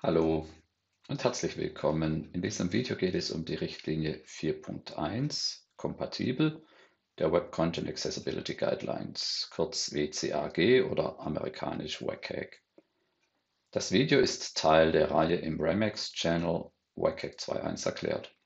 Hallo und herzlich willkommen. In diesem Video geht es um die Richtlinie 4.1 Kompatibel der Web Content Accessibility Guidelines, kurz WCAG oder amerikanisch WCAG. Das Video ist Teil der Reihe im Remax Channel WCAG 2.1 erklärt.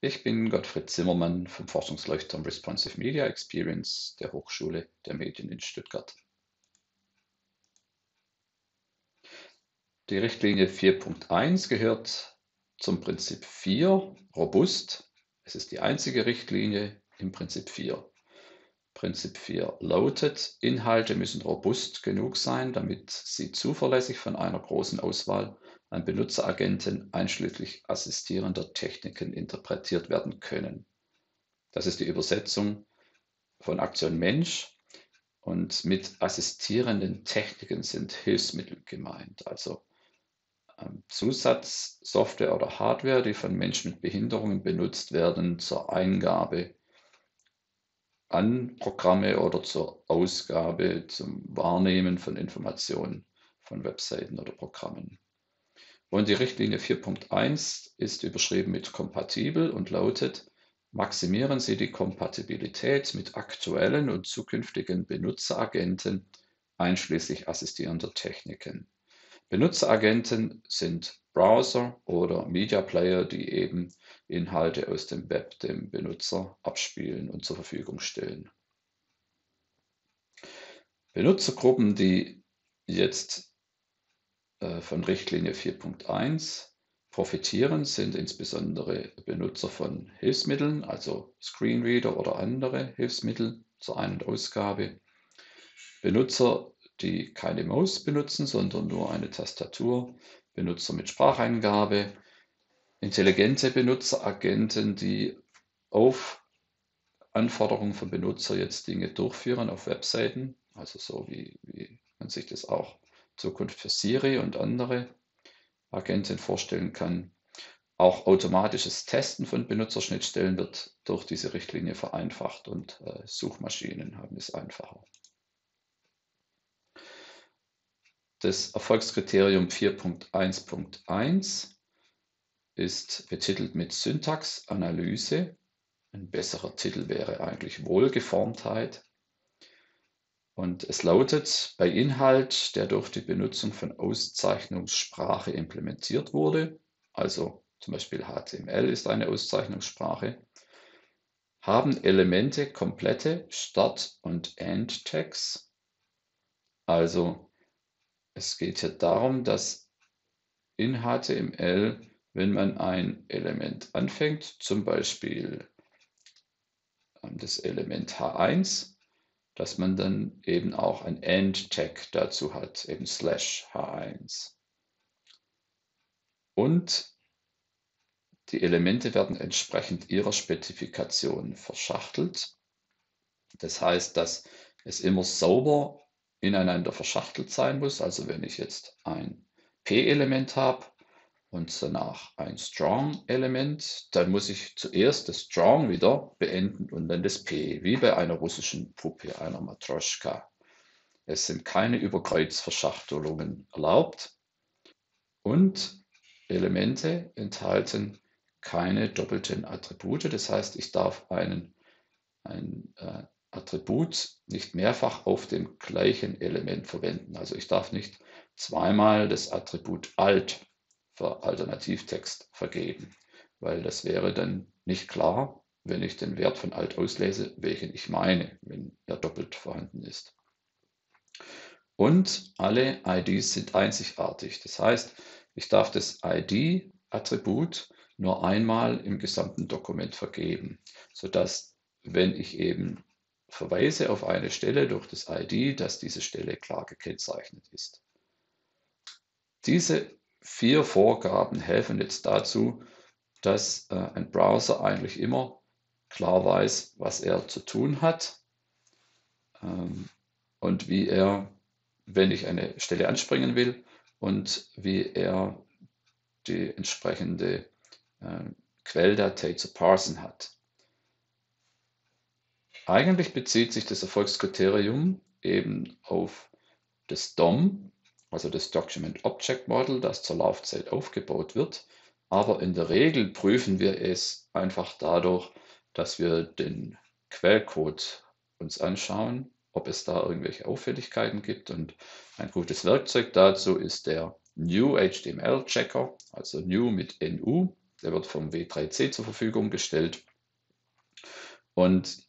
Ich bin Gottfried Zimmermann vom Forschungsleuchtturm Responsive Media Experience der Hochschule der Medien in Stuttgart. Die Richtlinie 4.1 gehört zum Prinzip 4, robust. Es ist die einzige Richtlinie im Prinzip 4. Prinzip 4 lautet, Inhalte müssen robust genug sein, damit sie zuverlässig von einer großen Auswahl an Benutzeragenten einschließlich assistierender Techniken interpretiert werden können. Das ist die Übersetzung von Aktion Mensch und mit assistierenden Techniken sind Hilfsmittel gemeint, also Zusatzsoftware oder Hardware, die von Menschen mit Behinderungen benutzt werden zur Eingabe an Programme oder zur Ausgabe, zum Wahrnehmen von Informationen von Webseiten oder Programmen. Und die Richtlinie 4.1 ist überschrieben mit kompatibel und lautet, maximieren Sie die Kompatibilität mit aktuellen und zukünftigen Benutzeragenten einschließlich assistierender Techniken. Benutzeragenten sind Browser oder Media Player, die eben Inhalte aus dem Web dem Benutzer abspielen und zur Verfügung stellen. Benutzergruppen, die jetzt äh, von Richtlinie 4.1 profitieren, sind insbesondere Benutzer von Hilfsmitteln, also Screenreader oder andere Hilfsmittel zur Ein- und Ausgabe, Benutzer die keine Maus benutzen, sondern nur eine Tastatur, Benutzer mit Spracheingabe, intelligente Benutzeragenten, die auf Anforderungen von Benutzer jetzt Dinge durchführen auf Webseiten, also so wie, wie man sich das auch Zukunft für Siri und andere Agenten vorstellen kann. Auch automatisches Testen von Benutzerschnittstellen wird durch diese Richtlinie vereinfacht und äh, Suchmaschinen haben es einfacher. Das Erfolgskriterium 4.1.1 ist betitelt mit Syntaxanalyse. Ein besserer Titel wäre eigentlich Wohlgeformtheit. Und es lautet, bei Inhalt, der durch die Benutzung von Auszeichnungssprache implementiert wurde, also zum Beispiel HTML ist eine Auszeichnungssprache, haben Elemente komplette Start- und End-Tags, also es geht hier darum, dass in HTML, wenn man ein Element anfängt, zum Beispiel das Element H1, dass man dann eben auch ein End-Tag dazu hat, eben slash H1. Und die Elemente werden entsprechend ihrer Spezifikation verschachtelt. Das heißt, dass es immer sauber ineinander verschachtelt sein muss. Also wenn ich jetzt ein P-Element habe und danach ein Strong-Element, dann muss ich zuerst das Strong wieder beenden und dann das P, wie bei einer russischen Puppe, einer Matroschka. Es sind keine Überkreuzverschachtelungen erlaubt und Elemente enthalten keine doppelten Attribute. Das heißt, ich darf einen, ein äh, Attribut nicht mehrfach auf dem gleichen Element verwenden. Also ich darf nicht zweimal das Attribut alt für Alternativtext vergeben, weil das wäre dann nicht klar, wenn ich den Wert von alt auslese, welchen ich meine, wenn er doppelt vorhanden ist. Und alle IDs sind einzigartig. Das heißt, ich darf das ID-Attribut nur einmal im gesamten Dokument vergeben, sodass, wenn ich eben verweise auf eine Stelle durch das ID, dass diese Stelle klar gekennzeichnet ist. Diese vier Vorgaben helfen jetzt dazu, dass äh, ein Browser eigentlich immer klar weiß, was er zu tun hat ähm, und wie er, wenn ich eine Stelle anspringen will, und wie er die entsprechende äh, Quelldatei zu parsen hat. Eigentlich bezieht sich das Erfolgskriterium eben auf das DOM also das Document Object Model, das zur Laufzeit aufgebaut wird. Aber in der Regel prüfen wir es einfach dadurch, dass wir den Quellcode uns anschauen, ob es da irgendwelche Auffälligkeiten gibt. Und ein gutes Werkzeug dazu ist der New HTML Checker, also New mit NU. Der wird vom W3C zur Verfügung gestellt. Und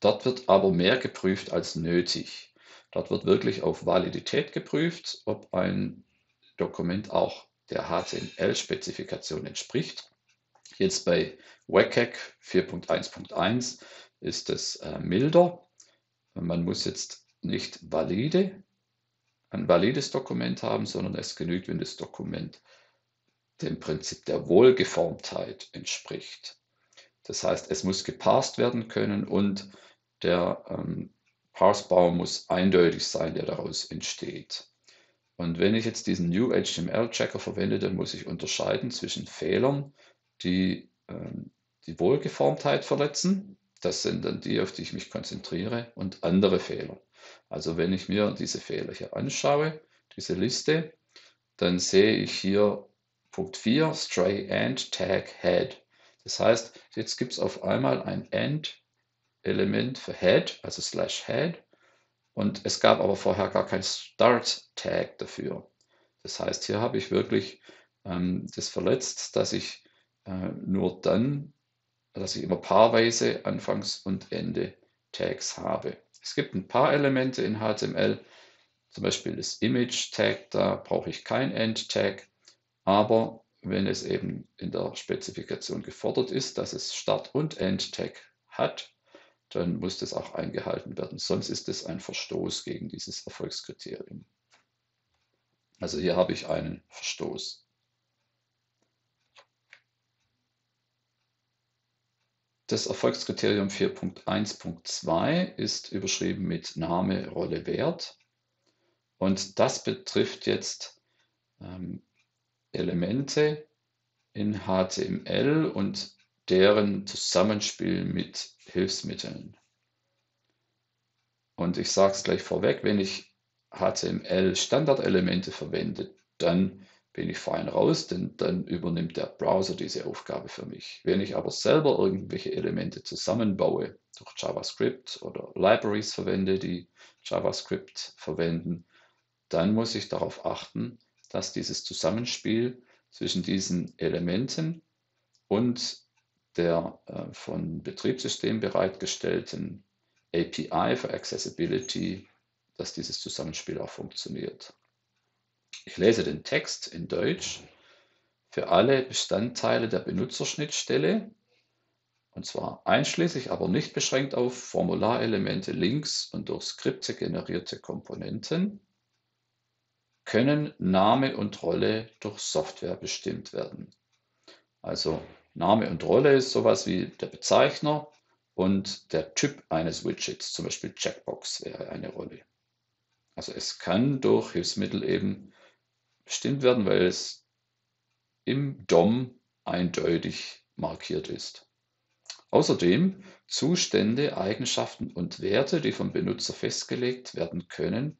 dort wird aber mehr geprüft als nötig. Dort wird wirklich auf Validität geprüft, ob ein Dokument auch der HTML-Spezifikation entspricht. Jetzt bei WCAG 4.1.1 ist es äh, milder. Man muss jetzt nicht valide, ein valides Dokument haben, sondern es genügt, wenn das Dokument dem Prinzip der Wohlgeformtheit entspricht. Das heißt, es muss geparst werden können und der ähm, Parsebau muss eindeutig sein, der daraus entsteht. Und wenn ich jetzt diesen New HTML-Checker verwende, dann muss ich unterscheiden zwischen Fehlern, die ähm, die Wohlgeformtheit verletzen. Das sind dann die, auf die ich mich konzentriere, und andere Fehler. Also wenn ich mir diese Fehler hier anschaue, diese Liste, dann sehe ich hier Punkt 4, Stray End Tag Head. Das heißt, jetzt gibt es auf einmal ein End-Element für Head, also slash Head, und es gab aber vorher gar kein Start-Tag dafür. Das heißt, hier habe ich wirklich ähm, das verletzt, dass ich äh, nur dann, dass ich immer paarweise Anfangs- und Ende-Tags habe. Es gibt ein paar Elemente in HTML, zum Beispiel das Image-Tag, da brauche ich kein End-Tag, aber wenn es eben in der Spezifikation gefordert ist, dass es Start- und End-Tag hat, dann muss das auch eingehalten werden. Sonst ist es ein Verstoß gegen dieses Erfolgskriterium. Also hier habe ich einen Verstoß. Das Erfolgskriterium 4.1.2 ist überschrieben mit Name, Rolle, Wert. Und das betrifft jetzt ähm, Elemente in HTML und deren Zusammenspiel mit Hilfsmitteln. Und ich sage es gleich vorweg, wenn ich HTML-Standardelemente verwende, dann bin ich fein raus, denn dann übernimmt der Browser diese Aufgabe für mich. Wenn ich aber selber irgendwelche Elemente zusammenbaue, durch JavaScript oder Libraries verwende, die JavaScript verwenden, dann muss ich darauf achten, dass dieses Zusammenspiel zwischen diesen Elementen und der äh, von Betriebssystem bereitgestellten API für Accessibility, dass dieses Zusammenspiel auch funktioniert. Ich lese den Text in Deutsch für alle Bestandteile der Benutzerschnittstelle, und zwar einschließlich, aber nicht beschränkt auf Formularelemente, Links und durch Skripte generierte Komponenten, können Name und Rolle durch Software bestimmt werden. Also Name und Rolle ist sowas wie der Bezeichner und der Typ eines Widgets, zum Beispiel Checkbox wäre eine Rolle. Also es kann durch Hilfsmittel eben bestimmt werden, weil es im DOM eindeutig markiert ist. Außerdem Zustände, Eigenschaften und Werte, die vom Benutzer festgelegt werden können,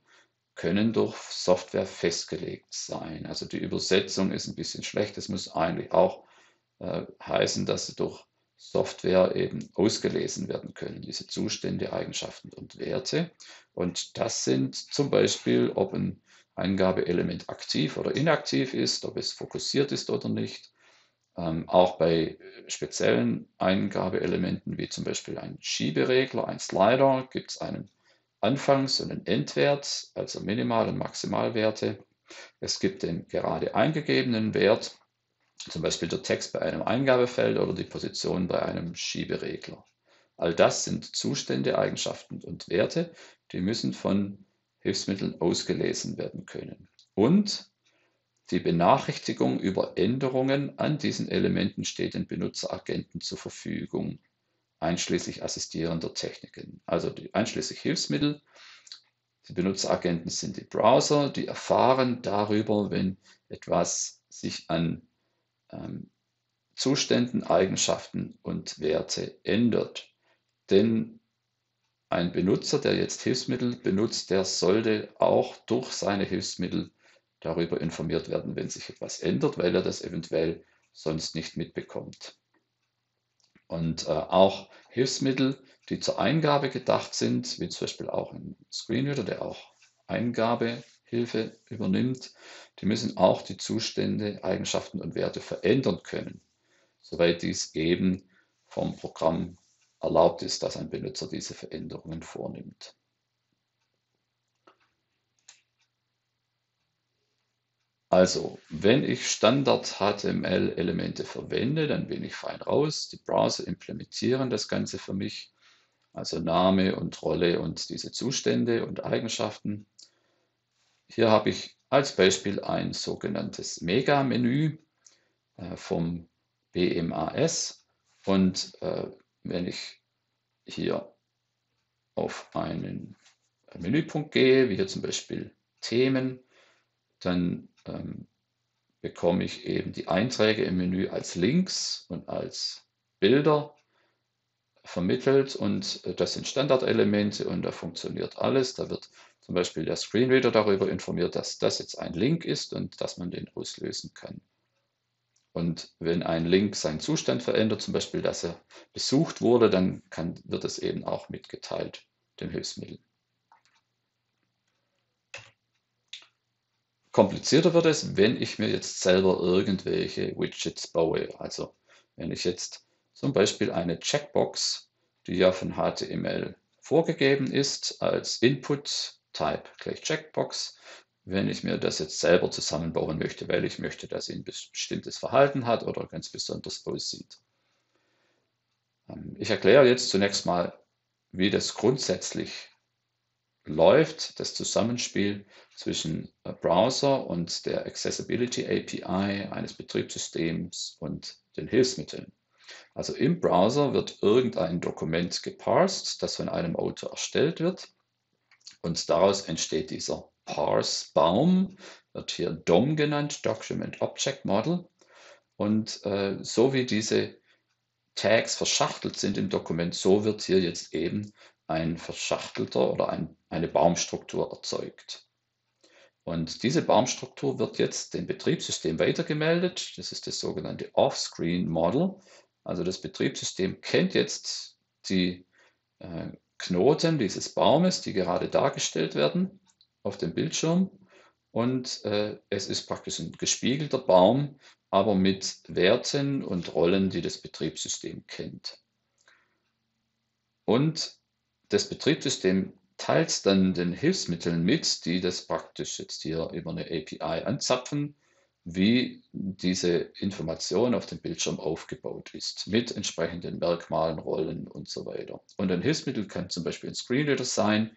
können durch Software festgelegt sein. Also die Übersetzung ist ein bisschen schlecht. Es muss eigentlich auch äh, heißen, dass sie durch Software eben ausgelesen werden können, diese Zustände, Eigenschaften und Werte. Und das sind zum Beispiel, ob ein Eingabeelement aktiv oder inaktiv ist, ob es fokussiert ist oder nicht. Ähm, auch bei speziellen Eingabeelementen wie zum Beispiel ein Schieberegler, ein Slider, gibt es einen Anfangs- und einen Endwert, also Minimal- und Maximalwerte. Es gibt den gerade eingegebenen Wert, zum Beispiel der Text bei einem Eingabefeld oder die Position bei einem Schieberegler. All das sind Zustände, Eigenschaften und Werte, die müssen von Hilfsmitteln ausgelesen werden können. Und die Benachrichtigung über Änderungen an diesen Elementen steht den Benutzeragenten zur Verfügung, einschließlich assistierender Techniken, also die, einschließlich Hilfsmittel. Die Benutzeragenten sind die Browser, die erfahren darüber, wenn etwas sich an ähm, Zuständen, Eigenschaften und Werte ändert. Denn ein Benutzer, der jetzt Hilfsmittel benutzt, der sollte auch durch seine Hilfsmittel darüber informiert werden, wenn sich etwas ändert, weil er das eventuell sonst nicht mitbekommt. Und äh, auch Hilfsmittel, die zur Eingabe gedacht sind, wie zum Beispiel auch ein Screenreader, der auch Eingabehilfe übernimmt, die müssen auch die Zustände, Eigenschaften und Werte verändern können, soweit dies eben vom Programm erlaubt ist, dass ein Benutzer diese Veränderungen vornimmt. Also, wenn ich Standard-HTML-Elemente verwende, dann bin ich fein raus. Die Browser implementieren das Ganze für mich, also Name und Rolle und diese Zustände und Eigenschaften. Hier habe ich als Beispiel ein sogenanntes Mega-Menü äh, vom BMAS und äh, wenn ich hier auf einen Menüpunkt gehe, wie hier zum Beispiel Themen, dann ähm, bekomme ich eben die Einträge im Menü als Links und als Bilder vermittelt und äh, das sind Standardelemente und da funktioniert alles. Da wird zum Beispiel der Screenreader darüber informiert, dass das jetzt ein Link ist und dass man den auslösen kann. Und wenn ein Link seinen Zustand verändert, zum Beispiel, dass er besucht wurde, dann kann, wird es eben auch mitgeteilt, den Hilfsmitteln. Komplizierter wird es, wenn ich mir jetzt selber irgendwelche Widgets baue. Also wenn ich jetzt zum Beispiel eine Checkbox, die ja von HTML vorgegeben ist, als Input Type gleich Checkbox, wenn ich mir das jetzt selber zusammenbauen möchte, weil ich möchte, dass sie ein bestimmtes Verhalten hat oder ganz besonders aussieht. Ähm, ich erkläre jetzt zunächst mal, wie das grundsätzlich läuft das Zusammenspiel zwischen äh, Browser und der Accessibility API eines Betriebssystems und den Hilfsmitteln. Also im Browser wird irgendein Dokument geparsed, das von einem Autor erstellt wird. Und daraus entsteht dieser Parse-Baum, wird hier DOM genannt, Document Object Model. Und äh, so wie diese Tags verschachtelt sind im Dokument, so wird hier jetzt eben ein verschachtelter oder ein, eine Baumstruktur erzeugt. Und diese Baumstruktur wird jetzt dem Betriebssystem weitergemeldet. Das ist das sogenannte Off-Screen Model. Also das Betriebssystem kennt jetzt die äh, Knoten dieses Baumes, die gerade dargestellt werden auf dem Bildschirm. Und äh, es ist praktisch ein gespiegelter Baum, aber mit Werten und Rollen, die das Betriebssystem kennt. Und das Betriebssystem teilt dann den Hilfsmitteln mit, die das praktisch jetzt hier über eine API anzapfen, wie diese Information auf dem Bildschirm aufgebaut ist, mit entsprechenden Merkmalen, Rollen und so weiter. Und ein Hilfsmittel kann zum Beispiel ein Screenreader sein.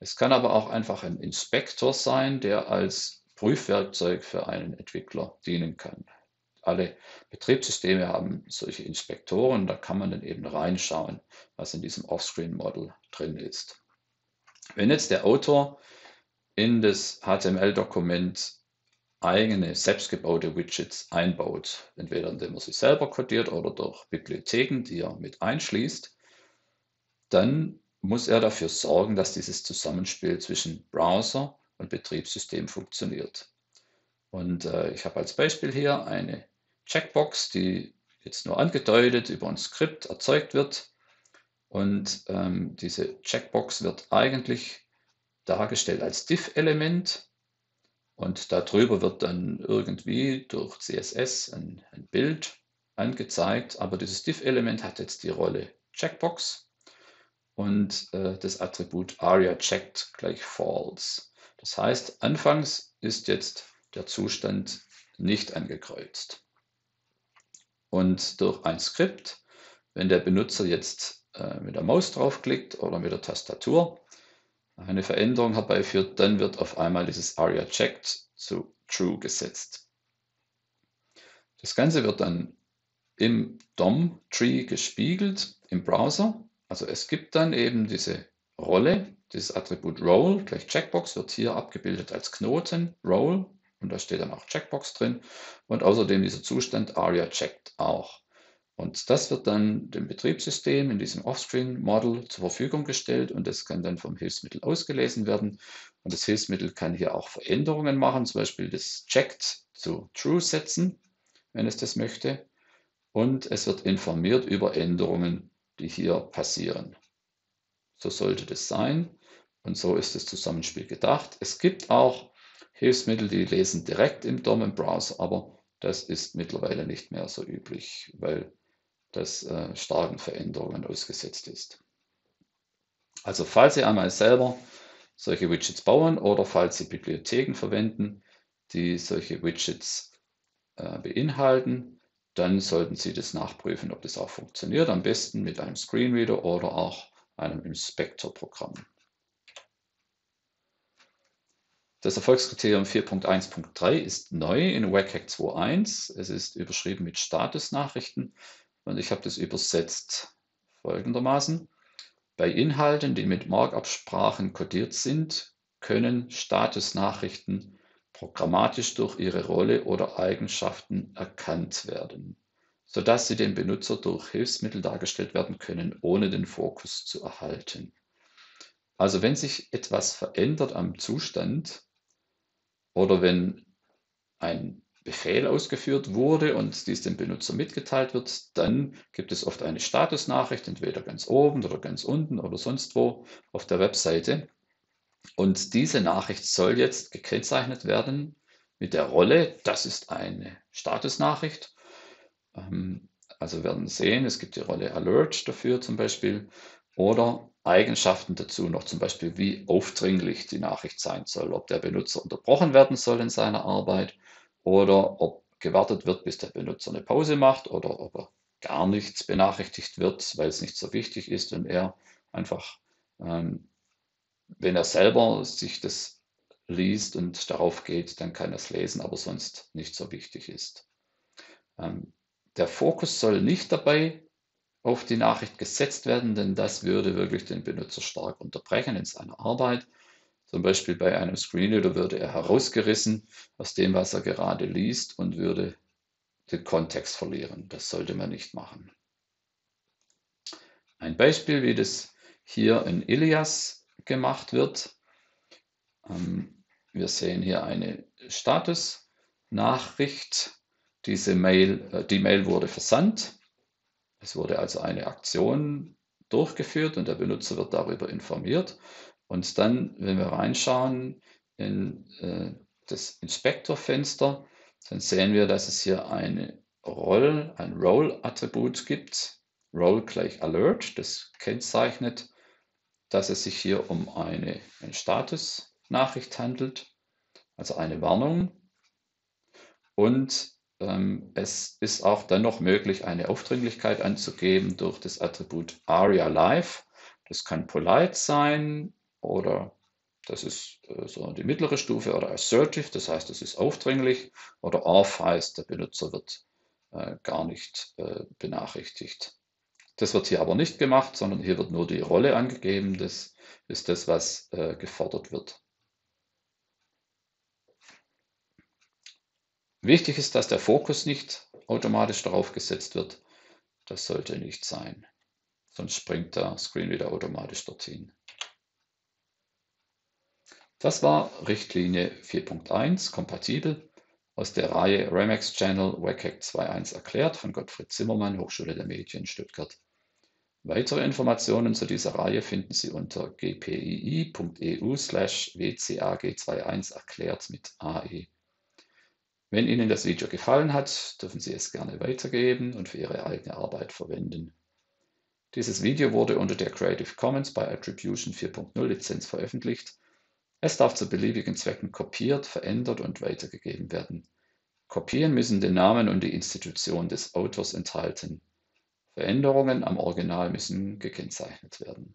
Es kann aber auch einfach ein Inspektor sein, der als Prüfwerkzeug für einen Entwickler dienen kann alle Betriebssysteme haben solche Inspektoren, da kann man dann eben reinschauen, was in diesem Offscreen-Model drin ist. Wenn jetzt der Autor in das HTML-Dokument eigene selbstgebaute Widgets einbaut, entweder indem er sie selber codiert oder durch Bibliotheken, die er mit einschließt, dann muss er dafür sorgen, dass dieses Zusammenspiel zwischen Browser und Betriebssystem funktioniert. Und äh, ich habe als Beispiel hier eine Checkbox, die jetzt nur angedeutet über ein Skript erzeugt wird. Und ähm, diese Checkbox wird eigentlich dargestellt als diff-Element und darüber wird dann irgendwie durch CSS ein, ein Bild angezeigt. Aber dieses diff-Element hat jetzt die Rolle Checkbox und äh, das Attribut aria checked gleich false. Das heißt, anfangs ist jetzt der Zustand nicht angekreuzt. Und durch ein Skript, wenn der Benutzer jetzt äh, mit der Maus draufklickt oder mit der Tastatur eine Veränderung herbeiführt, dann wird auf einmal dieses ARIA checked zu True gesetzt. Das Ganze wird dann im DOM-Tree gespiegelt im Browser. Also es gibt dann eben diese Rolle, dieses Attribut Role gleich Checkbox wird hier abgebildet als Knoten Role und da steht dann auch Checkbox drin. Und außerdem dieser Zustand ARIA checkt auch. Und das wird dann dem Betriebssystem in diesem Offscreen-Model zur Verfügung gestellt und das kann dann vom Hilfsmittel ausgelesen werden. Und das Hilfsmittel kann hier auch Veränderungen machen, zum Beispiel das Checked zu True setzen, wenn es das möchte. Und es wird informiert über Änderungen, die hier passieren. So sollte das sein und so ist das Zusammenspiel gedacht. Es gibt auch Hilfsmittel, die lesen direkt im DOM im Browser, aber das ist mittlerweile nicht mehr so üblich, weil das äh, starken Veränderungen ausgesetzt ist. Also falls Sie einmal selber solche Widgets bauen oder falls Sie Bibliotheken verwenden, die solche Widgets äh, beinhalten, dann sollten Sie das nachprüfen, ob das auch funktioniert. Am besten mit einem Screenreader oder auch einem Inspektor-Programm. Das Erfolgskriterium 4.1.3 ist neu in WCAG 2.1. Es ist überschrieben mit Statusnachrichten und ich habe das übersetzt folgendermaßen. Bei Inhalten, die mit Markup-Sprachen kodiert sind, können Statusnachrichten programmatisch durch ihre Rolle oder Eigenschaften erkannt werden, sodass sie dem Benutzer durch Hilfsmittel dargestellt werden können, ohne den Fokus zu erhalten. Also wenn sich etwas verändert am Zustand oder wenn ein Befehl ausgeführt wurde und dies dem Benutzer mitgeteilt wird, dann gibt es oft eine Statusnachricht, entweder ganz oben oder ganz unten oder sonst wo auf der Webseite. Und diese Nachricht soll jetzt gekennzeichnet werden mit der Rolle, das ist eine Statusnachricht. Ähm, also werden sehen, es gibt die Rolle Alert dafür zum Beispiel oder Eigenschaften dazu noch, zum Beispiel wie aufdringlich die Nachricht sein soll, ob der Benutzer unterbrochen werden soll in seiner Arbeit oder ob gewartet wird, bis der Benutzer eine Pause macht oder ob er gar nichts benachrichtigt wird, weil es nicht so wichtig ist und er einfach, ähm, wenn er selber sich das liest und darauf geht, dann kann er es lesen, aber sonst nicht so wichtig ist. Ähm, der Fokus soll nicht dabei auf die Nachricht gesetzt werden, denn das würde wirklich den Benutzer stark unterbrechen in seiner Arbeit. Zum Beispiel bei einem Screenreader würde er herausgerissen aus dem, was er gerade liest und würde den Kontext verlieren. Das sollte man nicht machen. Ein Beispiel, wie das hier in Ilias gemacht wird. Ähm, wir sehen hier eine Statusnachricht. Diese Mail, äh, die Mail wurde versandt. Es wurde also eine Aktion durchgeführt und der Benutzer wird darüber informiert. Und dann, wenn wir reinschauen in äh, das Inspektorfenster, dann sehen wir, dass es hier eine Roll, ein Role-Attribut gibt. Role gleich Alert, das kennzeichnet, dass es sich hier um eine, eine Statusnachricht handelt, also eine Warnung. Und ähm, es ist auch dann noch möglich, eine Aufdringlichkeit anzugeben durch das Attribut ARIA Live. Das kann polite sein, oder das ist äh, so die mittlere Stufe oder assertive, das heißt, es ist aufdringlich oder off heißt, der Benutzer wird äh, gar nicht äh, benachrichtigt. Das wird hier aber nicht gemacht, sondern hier wird nur die Rolle angegeben. Das ist das, was äh, gefordert wird. Wichtig ist, dass der Fokus nicht automatisch darauf gesetzt wird. Das sollte nicht sein. Sonst springt der Screenreader automatisch dorthin. Das war Richtlinie 4.1 kompatibel aus der Reihe Remax Channel WCAG 2.1 erklärt von Gottfried Zimmermann, Hochschule der Medien Stuttgart. Weitere Informationen zu dieser Reihe finden Sie unter gpii.eu slash wcag21 erklärt mit AE. Wenn Ihnen das Video gefallen hat, dürfen Sie es gerne weitergeben und für Ihre eigene Arbeit verwenden. Dieses Video wurde unter der Creative Commons by Attribution 4.0 Lizenz veröffentlicht es darf zu beliebigen Zwecken kopiert, verändert und weitergegeben werden. Kopien müssen den Namen und die Institution des Autors enthalten. Veränderungen am Original müssen gekennzeichnet werden